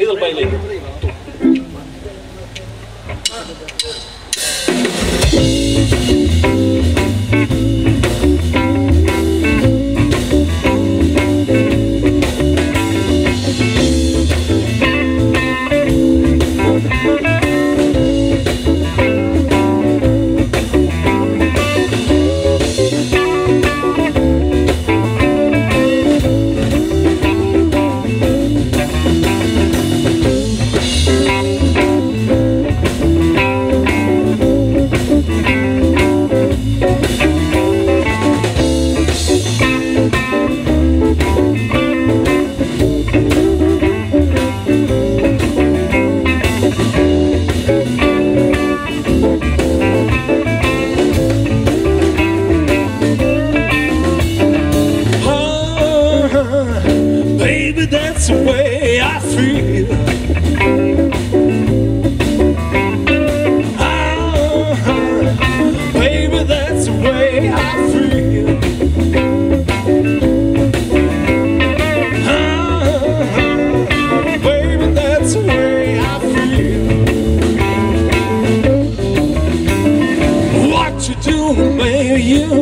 Ido el baile. Baby, that's the way I feel. Ah, baby, that's the way I feel. Ah, baby, that's the way I feel. What you baby? You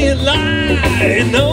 me lie. No.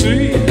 see.